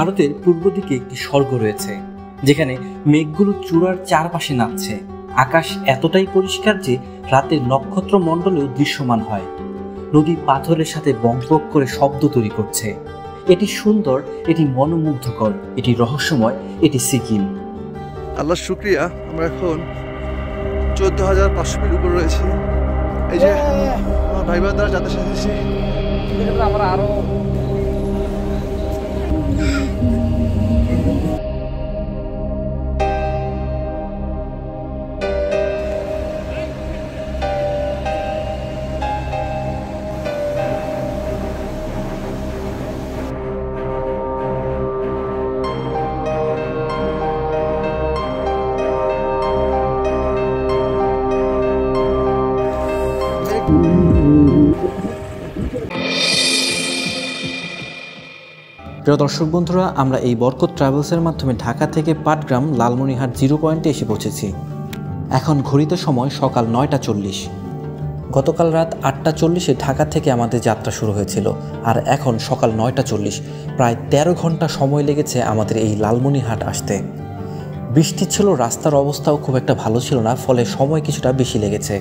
ভারতের পূর্ব দিকে একটি স্বর্গ রয়েছে যেখানে মেঘগুলো চূড়ার চারপাশে নামছে। আকাশ এতটাই পরিষ্কার যে রাতের নক্ষত্র মণ্ডলেও দৃশ্যমান হয়। নদী পাথরের সাথে বকবক করে শব্দ তৈরি করছে। এটি সুন্দর এটি মনোমুগ্ধকর এটি রহস্যময় এটি সিকিম। আল্লাহ শুক্রিয়া আমরা এখন চোদ্দ হাজার পাঁচশো ফিট উপরে রয়েছি। এই যে আমার ভাই বোন দ্বারা যাদের সাথে আমরা আরও প্রিয় দর্শক বন্ধুরা, আমরা এই বরকত ট্রাভেলসের মাধ্যমে ঢাকা থেকে পাটগ্রাম লালমনিহাট জিরো পয়েন্টে এসে পৌঁছেছি। এখন ঘড়িতে সময় সকাল নয়টা চল্লিশ। গতকাল রাত আটটা চল্লিশে ঢাকা থেকে আমাদের যাত্রা শুরু হয়েছিল আর এখন সকাল নয়টা চল্লিশ, প্রায় তেরো ঘণ্টা সময় লেগেছে আমাদের এই লালমনিহাট আসতে। বৃষ্টি ছিল, রাস্তার অবস্থাও খুব একটা ভালো ছিল না, ফলে সময় কিছুটা বেশি লেগেছে।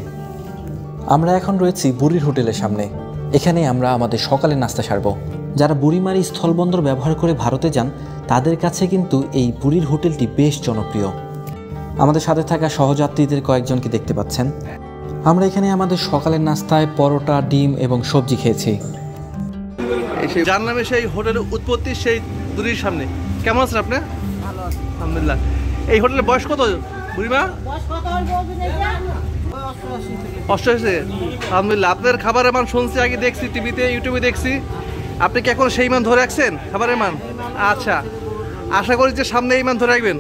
আমরা এখন রয়েছি বুড়ির হোটেলের সামনে। এখানে আমরা আমাদের সকালে নাস্তা সারব। যারা বুড়িমারি স্থলবন্দর ব্যবহার করে ভারতে যান তাদের কাছে কিন্তু এই বুড়ির হোটেলটি বেশ জনপ্রিয়। আমাদের সাথে থাকা সহযাত্রীদের কয়েকজনকে দেখতে পাচ্ছেন। আমরা এখানে আমাদের সকালের নাস্তায় পরোটা ডিম এবং সবজি খেয়েছি। যার নামে সেই হোটেলের উৎপত্তি সেই দূরির সামনে। কেমন আছেন আপনি? আলহামদুলিল্লাহ। এই হোটেলের বয়স কত বুড়িমা? অষ্টআশি থেকে। আলহামদুলিল্লাহ আপনার খাবারের মান শুনছি আগে দেখছি টিভিতে ইউটিউবে দেখছি। আপনি কি এখন সেই মান ধরে রাখছেন? খাবারের মান? আচ্ছা। আশা করি যে সামনে এই মান ধরে রাখবেন।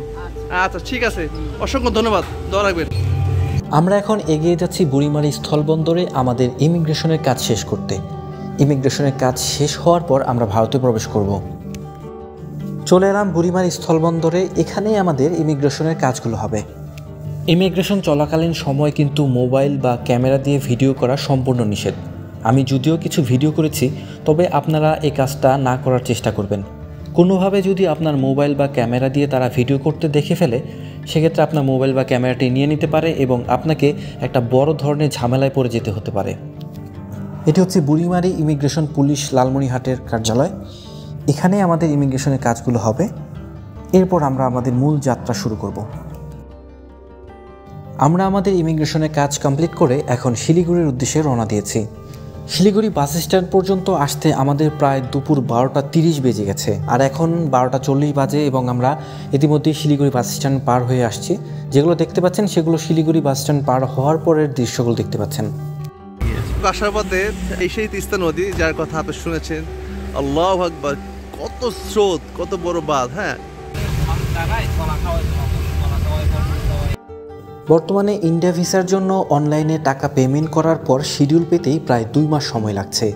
আচ্ছা ঠিক আছে। অসংখ্য ধন্যবাদ। দোয়া রাখবেন। আমরা এখন এগিয়ে যাচ্ছি বুড়িমারি স্থলবন্দরে আমাদের ইমিগ্রেশনের কাজ শেষ করতে। ইমিগ্রেশনের কাজ শেষ হওয়ার পর আমরা ভারতে প্রবেশ করব। চলে এলাম বুড়িমারি স্থলবন্দরে। এখানেই আমাদের ইমিগ্রেশনের কাজগুলো হবে। ইমিগ্রেশন চলাকালীন সময় কিন্তু মোবাইল বা ক্যামেরা দিয়ে ভিডিও করা সম্পূর্ণ নিষেধ। আমি যদিও কিছু ভিডিও করেছি, তবে আপনারা এই কাজটা না করার চেষ্টা করবেন। কোনোভাবে যদি আপনার মোবাইল বা ক্যামেরা দিয়ে তারা ভিডিও করতে দেখে ফেলে, সেক্ষেত্রে আপনার মোবাইল বা ক্যামেরাটি নিয়ে নিতে পারে এবং আপনাকে একটা বড় ধরনের ঝামেলায় পড়ে যেতে হতে পারে। এটি হচ্ছে বুড়িমারি ইমিগ্রেশন পুলিশ লালমনিহাটের কার্যালয়। এখানে আমাদের ইমিগ্রেশনের কাজগুলো হবে। এরপর আমরা আমাদের মূল যাত্রা শুরু করব। আমরা আমাদের ইমিগ্রেশনের কাজ কমপ্লিট করে এখন শিলিগুড়ির উদ্দেশ্যে রওনা দিয়েছি। শিলিগুড়ি বাস স্ট্যান্ড পর্যন্ত আসতে আমাদের প্রায় দুপুর বারোটা তিরিশ বেজে গেছে। আর এখন বারোটা চল্লিশ বাজে এবং আমরা ইতিমধ্যেই শিলিগুড়ি বাস স্ট্যান্ড পার হয়ে আসছি। যেগুলো দেখতে পাচ্ছেন, সেগুলো শিলিগুড়ি বাস স্ট্যান্ড পার হওয়ার পরের দৃশ্যগুলো দেখতে পাচ্ছেন। আসার পথে এই সেই তিস্তা নদী, যার কথা আপনি শুনেছেন। আল্লাহ কত স্রোত, কত বড় বাঁধ হ্যাঁ। বর্তমানে ইন্ডিয়া ভিসার জন্য অনলাইনে টাকা পেমেন্ট করার পর শিডিউল পেতেই প্রায় দুই মাস সময় লাগছে।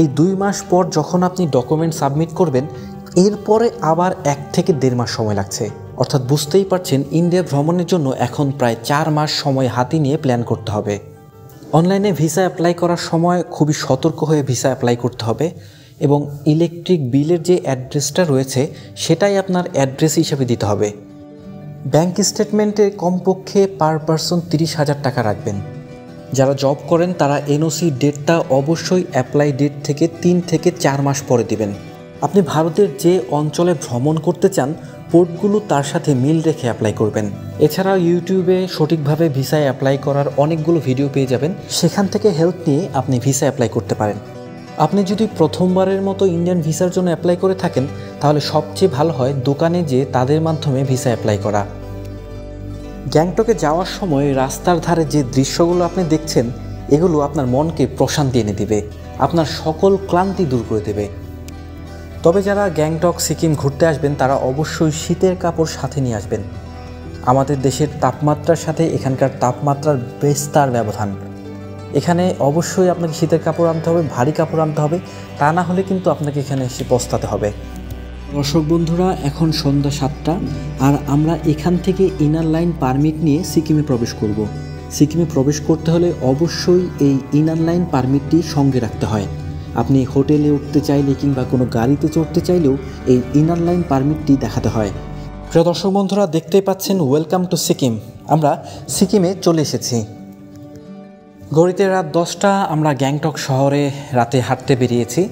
এই দুই মাস পর যখন আপনি ডকুমেন্ট সাবমিট করবেন, এরপরে আবার এক থেকে দেড় মাস সময় লাগছে। অর্থাৎ বুঝতেই পারছেন ইন্ডিয়া ভ্রমণের জন্য এখন প্রায় চার মাস সময় হাতে নিয়ে প্ল্যান করতে হবে। অনলাইনে ভিসা অ্যাপ্লাই করার সময় খুবই সতর্ক হয়ে ভিসা অ্যাপ্লাই করতে হবে এবং ইলেকট্রিক বিলের যে অ্যাড্রেসটা রয়েছে, সেটাই আপনার অ্যাড্রেস হিসেবে দিতে হবে। ব্যাংক স্টেটমেন্টে কমপক্ষে পার পারসন তিরিশ হাজার টাকা রাখবেন। যারা জব করেন, তারা এনওসি ডেটটা অবশ্যই অ্যাপ্লাই ডেট থেকে তিন থেকে চার মাস পরে দিবেন। আপনি ভারতের যে অঞ্চলে ভ্রমণ করতে চান, পোর্টগুলো তার সাথে মিল রেখে অ্যাপ্লাই করবেন। এছাড়াও ইউটিউবে সঠিকভাবে ভিসায় অ্যাপ্লাই করার অনেকগুলো ভিডিও পেয়ে যাবেন। সেখান থেকে হেল্প নিয়ে আপনি ভিসা অ্যাপ্লাই করতে পারেন। আপনি যদি প্রথমবারের মতো ইন্ডিয়ান ভিসার জন্য অ্যাপ্লাই করে থাকেন, তাহলে সবচেয়ে ভালো হয় দোকানে যেয়ে তাদের মাধ্যমে ভিসা অ্যাপ্লাই করা। গ্যাংটকে যাওয়ার সময় রাস্তার ধারে যে দৃশ্যগুলো আপনি দেখছেন, এগুলো আপনার মনকে প্রশান্তি এনে দেবে, আপনার সকল ক্লান্তি দূর করে দেবে। তবে যারা গ্যাংটক, সিকিম ঘুরতে আসবেন, তারা অবশ্যই শীতের কাপড় সাথে নিয়ে আসবেন। আমাদের দেশের তাপমাত্রার সাথে এখানকার তাপমাত্রার বেস্তার ব্যবধান। এখানে অবশ্যই আপনাকে শীতের কাপড় আনতে হবে, ভারী কাপড় আনতে হবে। তা না হলে কিন্তু আপনাকে এখানে এসে পস্তাতে হবে। দর্শক বন্ধুরা, এখন সন্ধ্যা সাতটা, আর আমরা এখান থেকে ইনার লাইন পারমিট নিয়ে সিকিমে প্রবেশ করব। সিকিমে প্রবেশ করতে হলে অবশ্যই এই ইনার লাইন পারমিটটি সঙ্গে রাখতে হয়। আপনি হোটেলে উঠতে চাইলে কিংবা কোনো গাড়িতে চড়তে চাইলেও এই ইনার লাইন পারমিটটি দেখাতে হয়। প্রিয় দর্শক বন্ধুরা, দেখতেই পাচ্ছেন ওয়েলকাম টু সিকিম আমরা সিকিমে চলে এসেছি। ঘড়িতে রাত দশটা, আমরা গ্যাংটক শহরে রাতে হাঁটতে বেরিয়েছি।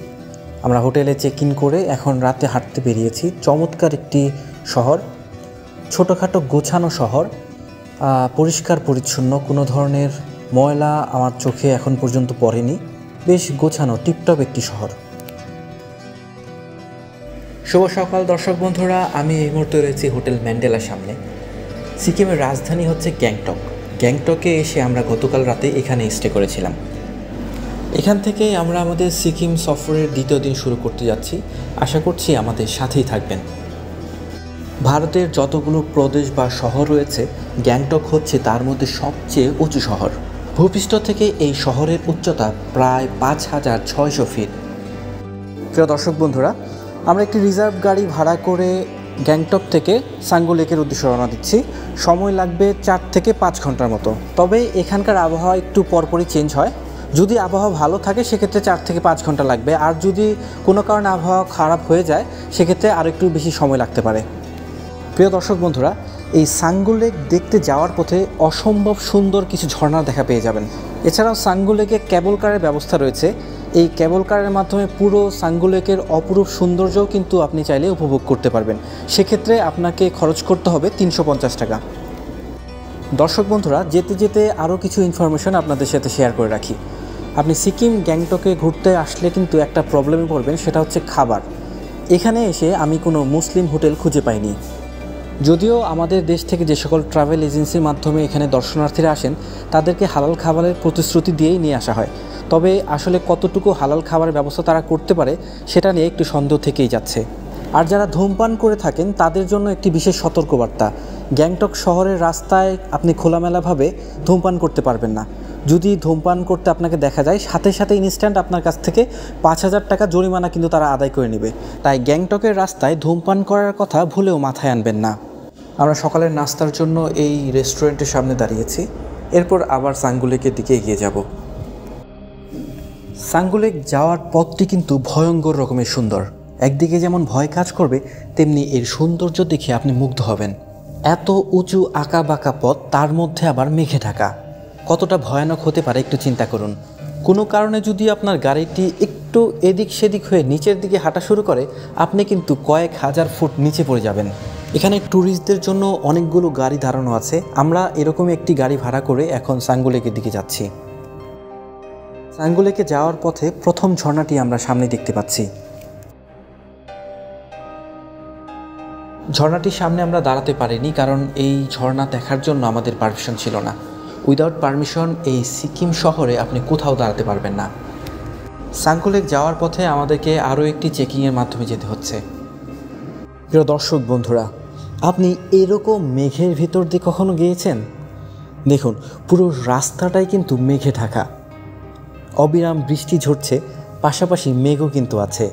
আমরা হোটেলে চেক ইন করে এখন রাতে হাঁটতে বেরিয়েছি। চমৎকার একটি শহর, ছোটোখাটো গোছানো শহর পরিষ্কার পরিচ্ছন্ন, কোনো ধরনের ময়লা আমার চোখে এখন পর্যন্ত পড়েনি। বেশ গোছানো, টিপটপ একটি শহর। শুভ সকাল দর্শক বন্ধুরা, আমি এই মুহূর্তে রয়েছি হোটেল ম্যান্ডেলার সামনে। সিকিমের রাজধানী হচ্ছে গ্যাংটক। গ্যাংটকে এসে আমরা গতকাল রাতে এখানে স্টে করেছিলাম। এখান থেকে আমরা আমাদের সিকিম সফরের দ্বিতীয় দিন শুরু করতে যাচ্ছি। আশা করছি আমাদের সাথেই থাকবেন। ভারতের যতগুলো প্রদেশ বা শহর রয়েছে, গ্যাংটক হচ্ছে তার মধ্যে সবচেয়ে উঁচু শহর। ভূপৃষ্ঠ থেকে এই শহরের উচ্চতা প্রায় পাঁচ হাজার ছয়শো ফিট। প্রিয় দর্শক বন্ধুরা, আমরা একটি রিজার্ভ গাড়ি ভাড়া করে গ্যাংটক থেকে সাঙ্গু লেকের উদ্দেশ্যে রওনা দিচ্ছি। সময় লাগবে চার থেকে পাঁচ ঘণ্টার মতো। তবে এখানকার আবহাওয়া একটু পরপরই চেঞ্জ হয়। যদি আবহাওয়া ভালো থাকে, সেক্ষেত্রে চার থেকে পাঁচ ঘণ্টা লাগবে। আর যদি কোনো কারণে আবহাওয়া খারাপ হয়ে যায়, সেক্ষেত্রে আরেকটু একটু বেশি সময় লাগতে পারে। প্রিয় দর্শক বন্ধুরা এই সাঙ্গু লেক দেখতে যাওয়ার পথে অসম্ভব সুন্দর কিছু ঝর্ণা দেখা পেয়ে যাবেন। এছাড়াও সাঙ্গু লেকে ক্যাবল কারের ব্যবস্থা রয়েছে। এই ক্যাবল কারের মাধ্যমে পুরো সাঙ্গু লেকের অপরূপ সৌন্দর্যও কিন্তু আপনি চাইলে উপভোগ করতে পারবেন। সেক্ষেত্রে আপনাকে খরচ করতে হবে তিনশো পঞ্চাশ টাকা। দর্শক বন্ধুরা, যেতে যেতে আরও কিছু ইনফরমেশন আপনাদের সাথে শেয়ার করে রাখি। আপনি সিকিম, গ্যাংটকে ঘুরতে আসলে কিন্তু একটা প্রবলেমে পড়বেন, সেটা হচ্ছে খাবার। এখানে এসে আমি কোনো মুসলিম হোটেল খুঁজে পাইনি। যদিও আমাদের দেশ থেকে যে সকল ট্রাভেল এজেন্সির মাধ্যমে এখানে দর্শনার্থীরা আসেন, তাদেরকে হালাল খাবারের প্রতিশ্রুতি দিয়েই নিয়ে আসা হয়। তবে আসলে কতটুকু হালাল খাবারের ব্যবস্থা তারা করতে পারে, সেটা নিয়ে একটু সন্দেহ থেকেই যাচ্ছে। আর যারা ধূমপান করে থাকেন, তাদের জন্য একটি বিশেষ সতর্কবার্তা। গ্যাংটক শহরের রাস্তায় আপনি খোলামেলাভাবে ধূমপান করতে পারবেন না। যদি ধূমপান করতে আপনাকে দেখা যায়, সাথে সাথে ইনস্ট্যান্ট আপনার কাছ থেকে পাঁচ হাজার টাকা জরিমানা কিন্তু তারা আদায় করে নেবে। তাই গ্যাংটকের রাস্তায় ধূমপান করার কথা ভুলেও মাথায় আনবেন না। আমরা সকালের নাস্তার জন্য এই রেস্টুরেন্টের সামনে দাঁড়িয়েছি। এরপর আবার সাঙ্গুলেকের দিকে এগিয়ে যাব। সাঙ্গুলেক যাওয়ার পথটি কিন্তু ভয়ঙ্কর রকমের সুন্দর। একদিকে যেমন ভয় কাজ করবে, তেমনি এর সৌন্দর্য দেখে আপনি মুগ্ধ হবেন। এত উঁচু আঁকা বাঁকা পথ, তার মধ্যে আবার মেঘে ঢাকা। কতটা ভয়ানক হতে পারে একটু চিন্তা করুন। কোনো কারণে যদি আপনার গাড়িটি একটু এদিক সেদিক হয়ে নিচের দিকে হাঁটা শুরু করে, আপনি কিন্তু কয়েক হাজার ফুট নিচে পড়ে যাবেন। এখানে ট্যুরিস্টদের জন্য অনেকগুলো গাড়ি দাঁড়ানো আছে। আমরা এরকম একটি গাড়ি ভাড়া করে এখন সাঙ্গুলেকের দিকে যাচ্ছি। সাঙ্গুলেকে যাওয়ার পথে প্রথম ঝর্ণাটি আমরা সামনে দেখতে পাচ্ছি। ঝর্ণাটির সামনে আমরা দাঁড়াতে পারিনি কারণ এই ঝর্ণা দেখার জন্য আমাদের পারমিশন ছিল না। উইদাউট পারমিশন এই সিকিম শহরে আপনি কোথাও দাঁড়াতে পারবেন না। সাঙ্কুলেক যাওয়ার পথে আমাদেরকে আরও একটি চেকিংয়ের মাধ্যমে যেতে হচ্ছে। প্রিয় দর্শক, বন্ধুরা আপনি এরকম মেঘের ভিতর দিয়ে কখনো গিয়েছেন? দেখুন, পুরো রাস্তাটাই কিন্তু মেঘে ঢাকা। অবিরাম বৃষ্টি ঝরছে, পাশাপাশি মেঘও কিন্তু আছে।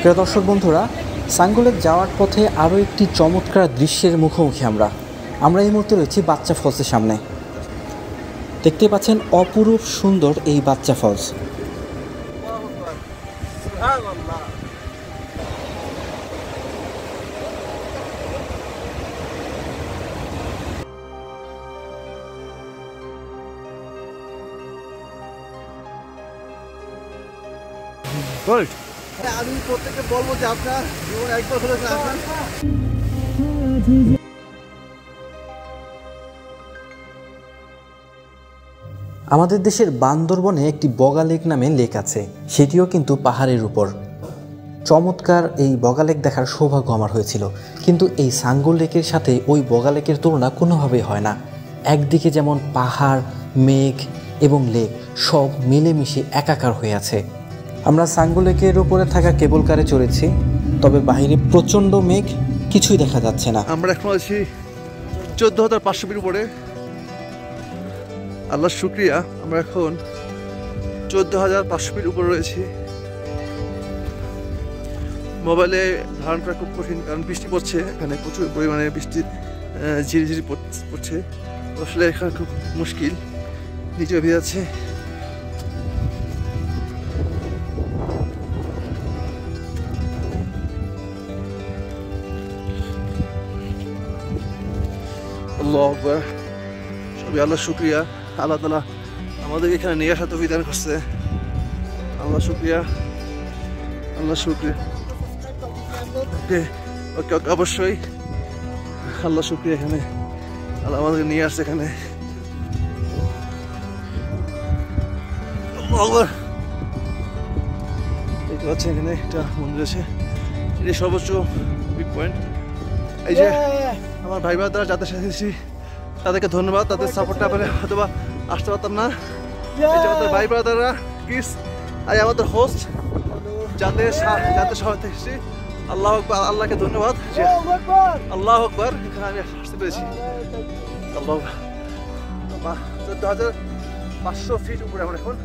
প্রিয় দর্শক বন্ধুরা সাঙ্গুলেক যাওয়ার পথে আরও একটি চমৎকার দৃশ্যের মুখোমুখি আমরা। আমরা এই মুহূর্তে রয়েছি বাচ্চা ফলসের সামনে। দেখতে পাচ্ছেন অপরূপ সুন্দর এই বাচ্চা ফলস। গোল্ড আমি প্রত্যেককে বলব যে আপনার জীবন একবার হলে আসবেন আমাদের দেশের বান্দরবনে একটি বগা লেক নামে লেক আছে সেটিও কিন্তু পাহাড়ের উপর। চমৎকার এই বগা লেক দেখার সৌভাগ্য আমার হয়েছিল কিন্তু এই সাঙ্গল লেকের সাথে ওই বগা লেকের তুলনা কোনোভাবেই হয় না। একদিকে যেমন পাহাড় মেঘ এবং লেক সব মিলেমিশে একাকার হয়ে আছে। আমরা সাঙ্গু লেকের উপরে থাকা কেবল কারে চড়েছি, তবে বাইরে প্রচণ্ড মেঘ কিছুই দেখা যাচ্ছে না। আমরা এখন আছি চোদ্দ হাজার পাঁচশো ফিট উপরে। আল্লাহ শুক্রিয়া, আমরা এখন চোদ্দ হাজার পাঁচশো ফিট উপরে রয়েছি। মোবাইলে ধারণ করা খুব কঠিন, কারণ বৃষ্টি পড়ছে, এখানে প্রচুর পরিমাণে বৃষ্টি ঝিরিঝিরি পড়- পড়ছে। আসলে এখানে খুব মুশকিল, নিচে ভিজে আল্লাহ আকবার। সবই আল্লাহ শুক্রিয়া। আল্লাহ তালা আমাদের এখানে নিয়ে আসা তো বিধান করছে। আল্লাহ শুক্রিয়া। আল্লাহ শুক্রিয়া। ওকে ওকে ওকে, অবশ্যই। আল্লাহ শুক্রিয়া এখানে। আল্লাহ আমাদেরকে নিয়ে আসছে এখানে। দেখতে পাচ্ছেন এখানে একটা মন্দির আছে। এটি সর্বোচ্চ পয়েন্ট এই যে আমার ভাই বোনেরা যাদের সাথে এসেছি তাদেরকে ধন্যবাদ তাদের সাপোর্টটা পেলে হয়তো বা আসতে পারতাম না। এই যে আমাদের ভাই ব্রাদাররা কিস আর আমাদের হোস্ট যাদের যাদের সহায়তা এসেছি আল্লাহ আকবার আল্লাহকে ধন্যবাদ। আল্লাহ আকবার এখানে আমি আসতে পেরেছি। আল্লাহ চোদ্দ হাজার পাঁচশো ফিট উপরে আমরা এখন।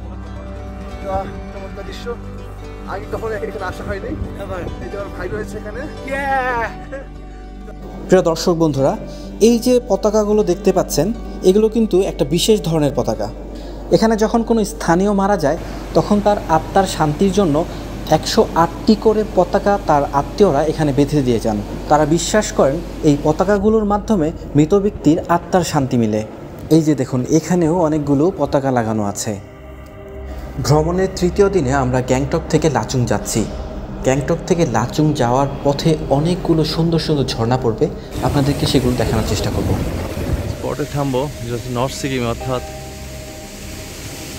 চমৎকার দৃশ্য। আগে কখনো এখানে আসা হয়নি। এই যে আমার ভাই রয়েছে এখানে। প্রিয় দর্শক বন্ধুরা, এই যে পতাকাগুলো দেখতে পাচ্ছেন, এগুলো কিন্তু একটা বিশেষ ধরনের পতাকা। এখানে যখন কোনো স্থানীয় মারা যায়, তখন তার আত্মার শান্তির জন্য একশো আটটি করে পতাকা তার আত্মীয়রা এখানে বেঁধে দিয়ে যান। তারা বিশ্বাস করেন, এই পতাকাগুলোর মাধ্যমে মৃত ব্যক্তির আত্মার শান্তি মিলে। এই যে দেখুন, এখানেও অনেকগুলো পতাকা লাগানো আছে। ভ্রমণের তৃতীয় দিনে আমরা গ্যাংটক থেকে লাচুং যাচ্ছি। গ্যাংটক থেকে লাচুং যাওয়ার পথে অনেকগুলো সুন্দর সুন্দর ঝর্ণা পড়বে। আপনাদেরকে সেগুলো দেখানোর চেষ্টা করব। স্পটে থামবো নর্থ সিকিম অর্থাৎ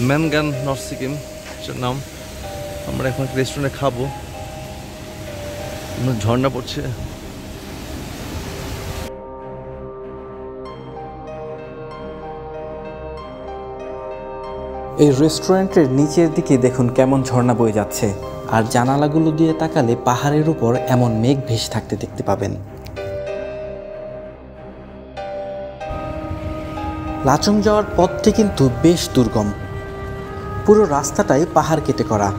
ম্যানগান নর্থ সিকিম নাম আমরা এখন রেস্টুরেন্টে খাব। ঝর্ণা পড়ছে। এই রেস্টুরেন্টের নিচের দিকে দেখুন কেমন ঝর্ণা বয়ে যাচ্ছে। আর জানালাগুলো দিয়ে তাকালে পাহাড়ের উপর এমন মেঘ ভেসে থাকতে দেখতে পাবেন। লাচুং যাওয়ার পথটি কিন্তু বেশ দুর্গম। পুরো রাস্তাটাই পাহাড় কেটে করা।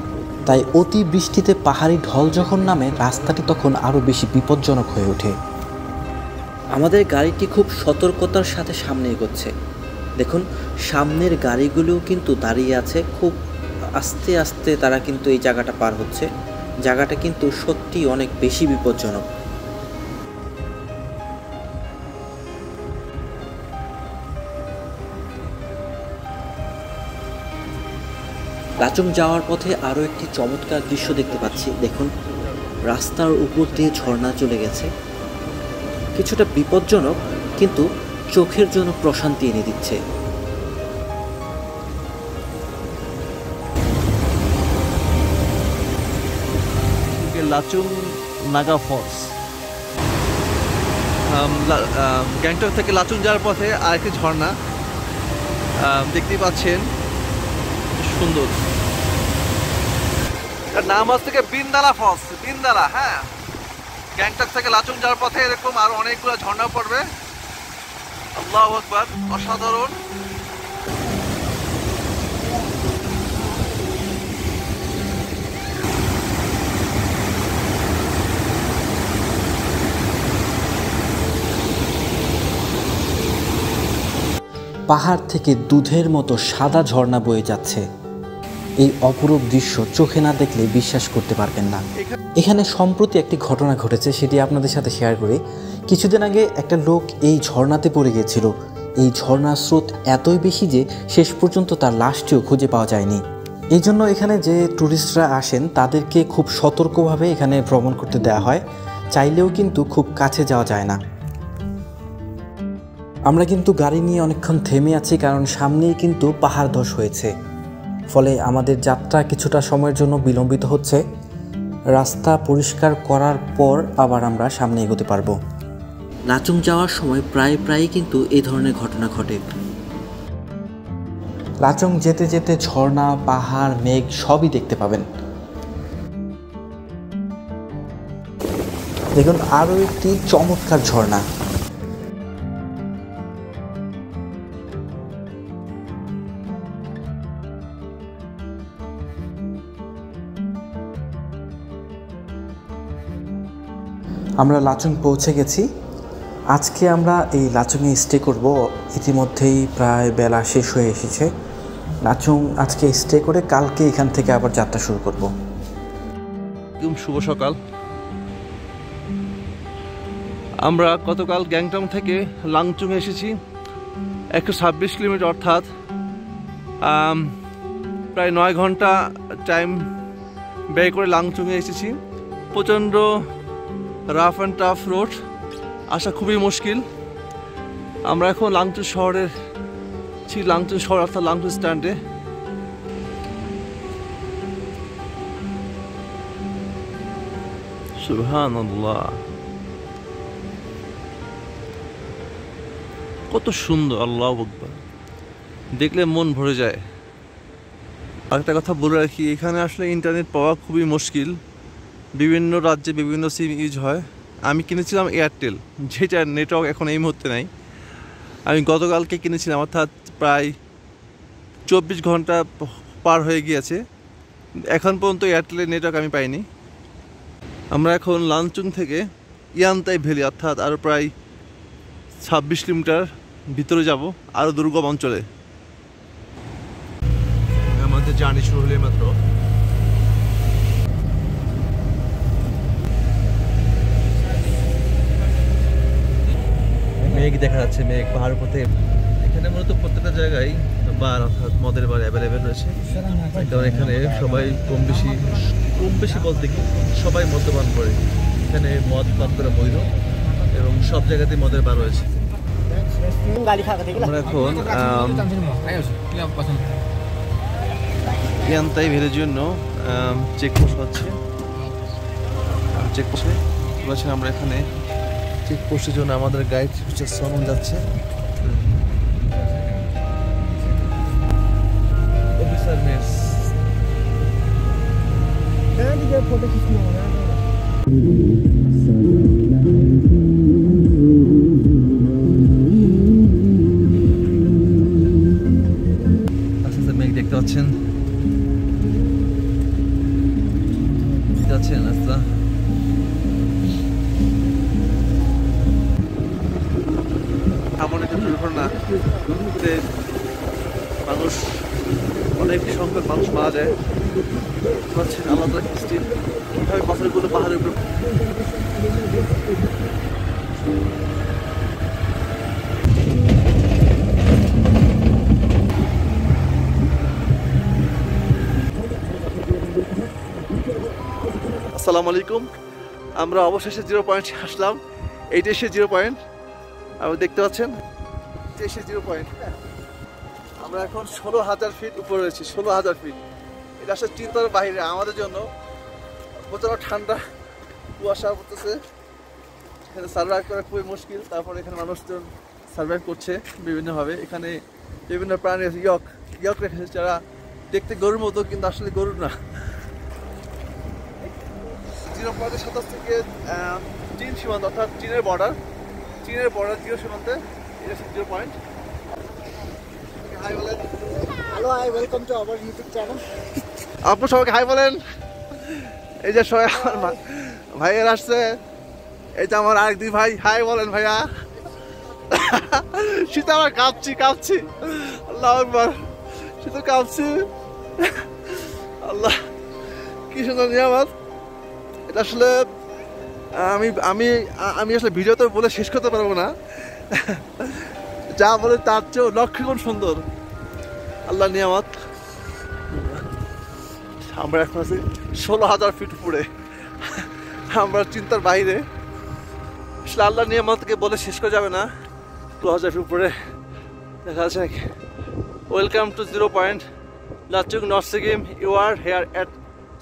তাই অতি বৃষ্টিতে পাহাড়ি ঢল যখন নামে, রাস্তাটি তখন আরও বেশি বিপজ্জনক হয়ে ওঠে। আমাদের গাড়িটি খুব সতর্কতার সাথে সামনে এগোচ্ছে। দেখুন, সামনের গাড়িগুলোও কিন্তু দাঁড়িয়ে আছে খুব আস্তে আস্তে তারা কিন্তু এই জায়গাটা পার হচ্ছে। জায়গাটা কিন্তু সত্যি অনেক বেশি বিপজ্জনক। লাচুং যাওয়ার পথে আরও একটি চমৎকার দৃশ্য দেখতে পাচ্ছি। দেখুন, রাস্তার উপর দিয়ে ঝর্ণা চলে গেছে। কিছুটা বিপজ্জনক, কিন্তু চোখের জন্য প্রশান্তি এনে দিচ্ছে। লাচুং নাগা ফলস গ্যাংটক থেকে লাচুং যাওয়ার পথে আর আরেকটি ঝর্ণা। আম, দেখতেই পাচ্ছেন সুন্দর। নাম হচ্ছে থেকে বিন্দালা ফলস বিন্দালা হ্যাঁ। গ্যাংটক থেকে লাচুং যাওয়ার পথে এরকম আরও অনেকগুলো ঝর্ণা পড়বে। আল্লাহ অসাধারণ। পাহাড় থেকে দুধের মতো সাদা ঝর্ণা বয়ে যাচ্ছে। এই অপরূপ দৃশ্য চোখে না দেখলে বিশ্বাস করতে পারবেন না। এখানে সম্প্রতি একটি ঘটনা ঘটেছে, সেটি আপনাদের সাথে শেয়ার করি। কিছুদিন আগে একটা লোক এই ঝর্ণাতে পড়ে গিয়েছিল। এই ঝর্ণার স্রোত এতই বেশি যে শেষ পর্যন্ত তার লাশটিও খুঁজে পাওয়া যায়নি। এই জন্য এখানে যে ট্যুরিস্টরা আসেন, তাদেরকে খুব সতর্কভাবে এখানে ভ্রমণ করতে দেওয়া হয়। চাইলেও কিন্তু খুব কাছে যাওয়া যায় না। আমরা কিন্তু গাড়ি নিয়ে অনেকক্ষণ থেমে আছি কারণ সামনেই কিন্তু পাহাড় ধস হয়েছে। ফলে আমাদের যাত্রা কিছুটা সময়ের জন্য বিলম্বিত হচ্ছে। রাস্তা পরিষ্কার করার পর আবার আমরা সামনে এগোতে পারব। লাচুং যাওয়ার সময় প্রায় প্রায়ই কিন্তু এই ধরনের ঘটনা ঘটে। লাচং যেতে যেতে ঝর্ণা, পাহাড়, মেঘ সবই দেখতে পাবেন। দেখুন, আরও একটি চমৎকার ঝর্ণা। আমরা লাচুং পৌঁছে গেছি। আজকে আমরা এই লাচুংয়ে স্টে করব। ইতিমধ্যেই প্রায় বেলা শেষ হয়ে এসেছে। লাচুং আজকে স্টে করে কালকে এখান থেকে আবার যাত্রা শুরু করব। একদম শুভ সকাল। আমরা গতকাল গ্যাংটং থেকে লাংচুং এসেছি। একশো ছাব্বিশ কিলোমিটার অর্থাৎ প্রায় নয় ঘণ্টা টাইম ব্যয় করে লাংচুংয়ে এসেছি। প্রচণ্ড রাফ অ্যান্ড টাফ রোড, আসা খুবই মুশকিল। আমরা এখন লাংচু শহরের ছি লাংচু শহর অর্থাৎ লাংচু স্ট্যান্ডে কত সুন্দর, আল্লাহ আকবার। দেখলে মন ভরে যায়। আরেকটা কথা বলে রাখি, এখানে আসলে ইন্টারনেট পাওয়া খুবই মুশকিল। বিভিন্ন রাজ্যে বিভিন্ন সিম ইউজ হয়। আমি কিনেছিলাম এয়ারটেল যেটা নেটওয়ার্ক এখন এই মুহূর্তে নাই। আমি গতকালকে কিনেছিলাম, অর্থাৎ প্রায় চব্বিশ ঘণ্টা পার হয়ে গিয়েছে। এখন পর্যন্ত এয়ারটেলের নেটওয়ার্ক আমি পাইনি। আমরা এখন লাঞ্চুং থেকে ইয়ান্তাই ভ্যালি, অর্থাৎ আরও প্রায় ছাব্বিশ কিলোমিটার ভিতরে যাব আরও দুর্গম অঞ্চলে। আমাদের জার্নি শুরু হলে মাত্র। মেঘ দেখা যাচ্ছে মেঘ পাহাড় পথে এখানে মূলত প্রত্যেকটা জায়গায় বার অর্থাৎ মদের বার অ্যাভেলেবেল রয়েছে। কারণ এখানে সবাই কম বেশি কম বেশি বলতে কি সবাই মদ্যপান করে। এখানে মদ পান করে বৈধ এবং সব জায়গাতেই মদের বার রয়েছে। আমরা এখন ইয়ান্তাই ভেলের জন্য চেকপোস্ট হচ্ছে চেকপোস্টে আমরা এখানে চেকপোস্টের জন্য আমাদের গাইড হচ্ছে সনম যাচ্ছে। আচ্ছা মেঘ দেখতে পাচ্ছেন। দুর্ঘটনা মানুষ, অনেক সংখ্যক মানুষ মারা যায়। হচ্ছে আলাদা হিস্ট্রি কীভাবে পাথরগুলো পাহাড়ের উপরে আসসালামু আলাইকুম। আমরা অবশেষে জিরো পয়েন্ট আসলাম। এইটাই সে জিরো পয়েন্ট আপনি দেখতে পাচ্ছেন? সে জিরো পয়েন্ট আমরা এখন ষোলো হাজার ফিট উপরে রয়েছি, ষোলো হাজার ফিট এটা আসলে চিন্তার বাইরে, আমাদের জন্য। প্রচণ্ড ঠান্ডা, কুয়াশা পড়তেছে। এখানে সার্ভাইভ করা খুবই মুশকিল। তারপর এখানে মানুষজন সার্ভাইভ করছে বিভিন্নভাবে। এখানে বিভিন্ন প্রাণী আছে, ইয়ক। ইয়ক রেখেছে যারা দেখতে গরুর মতো, কিন্তু আসলে গরু না। জিরো পয়েন্টের সাতাশ থেকে চীন সীমান্ত, অর্থাৎ চীনের বর্ডার চীনের বর্ডার জিরো সীমান্তে। পয়েন্ট হাই বলেন আপু সবাইকে হাই বলেন। এই যে সবাই আমার ভাইয়ের আসছে। এই যে আমার আরেক দুই ভাই হাই বলেন ভাইয়া। শীতে আমার কাঁপছি কাঁপছি। আল্লাহ একবার শীত কাঁপছি। আল্লাহ কি সুন্দর নিয়ামত। এটা আসলে আমি আমি আমি আসলে ভিডিও তো বলে শেষ করতে পারব না। যা বলে তার চেয়েও লক্ষ গুণ সুন্দর। আল্লাহ নিয়ামত। আমরা এখন আছি ষোলো হাজার ফিট উপরে। আমরা চিন্তার বাইরে। আসলে আল্লাহ নিয়ামতকে বলে শেষ করা যাবে না। দু হাজার ফিট উপরে। দেখা যাচ্ছে নাকি welcome to zero point Lachung north Sikkim you are here at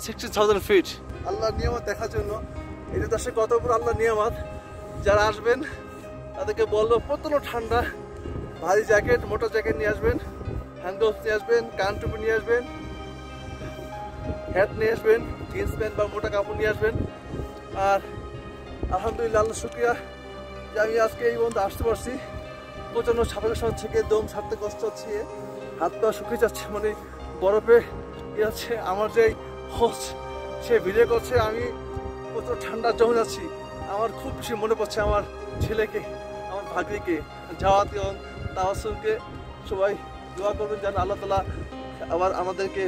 sixteen thousand feet আল্লাহ নিয়ামত দেখার জন্য। এটা আসলে কত বড় আল্লাহ নিয়ামত? যারা আসবেন তাদেরকে বলব, প্রচণ্ড ঠান্ডা। ভারী জ্যাকেট মোটর জ্যাকেট নিয়ে আসবেন হ্যান্ড গ্লোভস নিয়ে আসবেন, কান টুপি নিয়ে আসবেন হ্যাট নিয়ে আসবেন জিন্স প্যান্ট বা মোটা কাপড় নিয়ে আসবেন। আর আলহামদুলিল্লাহ আল্লাহ শুক্রিয়া। যে আমি আজকে এই পর্যন্ত আসতে পারছি। প্রচণ্ড সময় থেকে দম ছাড়তে কষ্ট হচ্ছে। হাত পা শুকিয়ে যাচ্ছে মানে বরফে। ইয়ে হচ্ছে আমার যে হোস্ট সে ভিডিও করছে। আমি প্রচুর ঠান্ডা জমে যাচ্ছি। আমার খুব বেশি মনে পড়ছে আমার ছেলেকে। আমার ভাগ্নিকে জাওয়াত এবং তাওয়াসুলকে সবাই দোয়া করবেন যেন আল্লাহ তালা আবার আমাদেরকে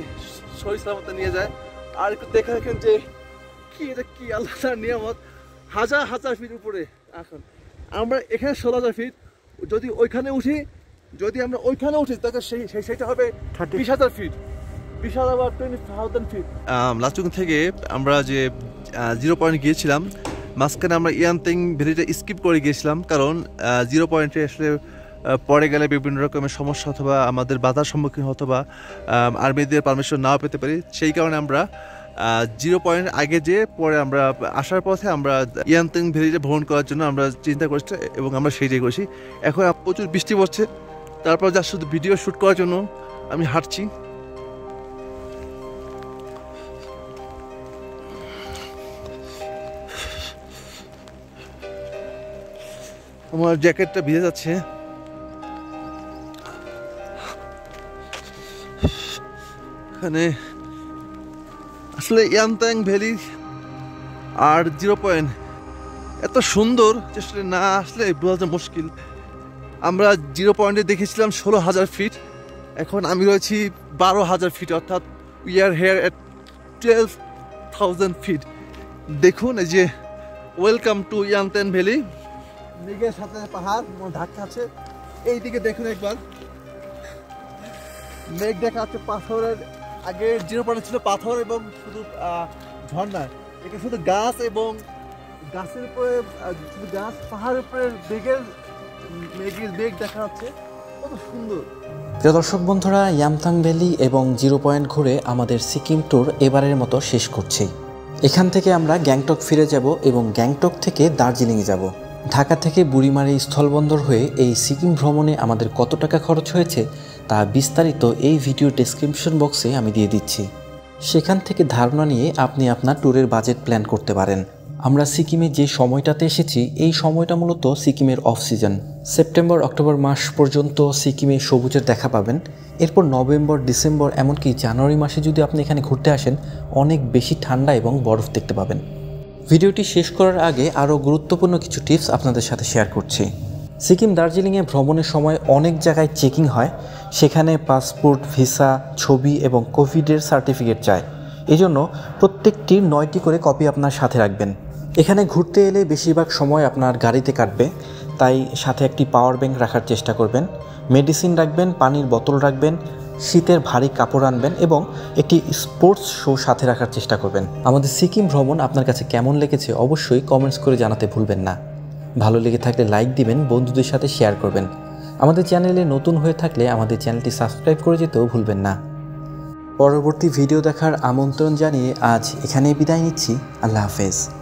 সহি সালামতে নিয়ে যায়। আর একটু দেখে রাখেন যে কি এটা কি আল্লাহ তার নিয়ামত। হাজার হাজার ফিট উপরে এখন। আমরা এখানে ষোলো হাজার ফিট যদি ওইখানে উঠি যদি আমরা ওইখানে উঠি তাহলে সেই সেই- সেটা হবে বিশ হাজার ফিট। বিশ হাজার বা টোয়েন্টি থাউজেন্ড ফিট লাচুং থেকে আমরা যে জিরো পয়েন্ট গিয়েছিলাম মাঝখানে আমরা ইয়ানতিং ভ্যালিটা স্কিপ করে গিয়েছিলাম, কারণ জিরো পয়েন্টে আসলে পরে গেলে বিভিন্ন রকমের সমস্যা অথবা আমাদের বাধার সম্মুখীন অথবা আর্মিদের পারমিশন নাও পেতে পারি। সেই কারণে আমরা জিরো পয়েন্ট আগে যে, পরে আমরা আসার পথে আমরা ইয়ানতিং ভ্যালিটা ভ্রমণ করার জন্য আমরা চিন্তা করছি এবং আমরা সেই সেইটাই করছি। এখন প্রচুর বৃষ্টি পড়ছে, তারপর যা শুধু ভিডিও শ্যুট করার জন্য আমি হাঁটছি। আমার জ্যাকেটটা ভিজে যাচ্ছে। এখানে আসলে ইয়ানতাং ভ্যালি আর জিরো পয়েন্ট এত সুন্দর, যে না আসলে বোঝা মুশকিল। আমরা জিরো পয়েন্টে দেখেছিলাম ষোলো হাজার ফিট, এখন আমি রয়েছি বারো হাজার ফিট, অর্থাৎ we are here at twelve thousand feet দেখুন, এই যে ওয়েলকাম টু ইয়ানতেন ভ্যালি। মেঘের সাথে পাহাড় ধাক্কা আছে। এইদিকে দেখুন একবার। মেঘ দেখা যাচ্ছে পাথরের আগে জিরো পয়েন্ট ছিল পাথর এবং শুধু ঝর্ণা। এটা শুধু গাছ এবং গাছের উপরে শুধু গাছ, পাহাড়ের উপরে মেঘের মেঘের মেঘ দেখা যাচ্ছে। কত সুন্দর। প্রিয় দর্শক বন্ধুরা ইয়ামথাং ভ্যালি এবং জিরো পয়েন্ট ঘুরে আমাদের সিকিম ট্যুর এবারের মতো শেষ করছি। এখান থেকে আমরা গ্যাংটক ফিরে যাব এবং গ্যাংটক থেকে দার্জিলিংয়ে যাব। ঢাকা থেকে বুড়িমারি স্থলবন্দর হয়ে এই সিকিম ভ্রমণে আমাদের কত টাকা খরচ হয়েছে, তা বিস্তারিত এই ভিডিও ডেসক্রিপশন বক্সে আমি দিয়ে দিচ্ছি। সেখান থেকে ধারণা নিয়ে আপনি আপনার ট্যুরের বাজেট প্ল্যান করতে পারেন। আমরা সিকিমে যে সময়টাতে এসেছি, এই সময়টা মূলত সিকিমের অফ সিজন সেপ্টেম্বর অক্টোবর মাস পর্যন্ত সিকিমে সবুজের দেখা পাবেন। এরপর নভেম্বর ডিসেম্বর এমনকি জানুয়ারি মাসে যদি আপনি এখানে ঘুরতে আসেন, অনেক বেশি ঠান্ডা এবং বরফ দেখতে পাবেন। ভিডিওটি শেষ করার আগে আরও গুরুত্বপূর্ণ কিছু টিপস আপনাদের সাথে শেয়ার করছি। সিকিম দার্জিলিংয়ে ভ্রমণের সময় অনেক জায়গায় চেকিং হয়, সেখানে পাসপোর্ট, ভিসা, ছবি এবং কোভিডের সার্টিফিকেট চায় এজন্য প্রত্যেকটির নয়টি করে কপি আপনার সাথে রাখবেন। এখানে ঘুরতে এলে বেশিরভাগ সময় আপনার গাড়িতে কাটবে, তাই সাথে একটি পাওয়ার ব্যাংক রাখার চেষ্টা করবেন। মেডিসিন রাখবেন, পানির বোতল রাখবেন শীতের ভারী কাপড় আনবেন এবং একটি স্পোর্টস শো সাথে রাখার চেষ্টা করবেন। আমাদের সিকিম ভ্রমণ আপনার কাছে কেমন লেগেছে অবশ্যই কমেন্টস করে জানাতে ভুলবেন না। ভালো লেগে থাকলে লাইক দিবেন, বন্ধুদের সাথে শেয়ার করবেন। আমাদের চ্যানেলে নতুন হয়ে থাকলে আমাদের চ্যানেলটি সাবস্ক্রাইব করে যেতেও ভুলবেন না। পরবর্তী ভিডিও দেখার আমন্ত্রণ জানিয়ে আজ এখানেই বিদায় নিচ্ছি। আল্লাহ হাফেজ।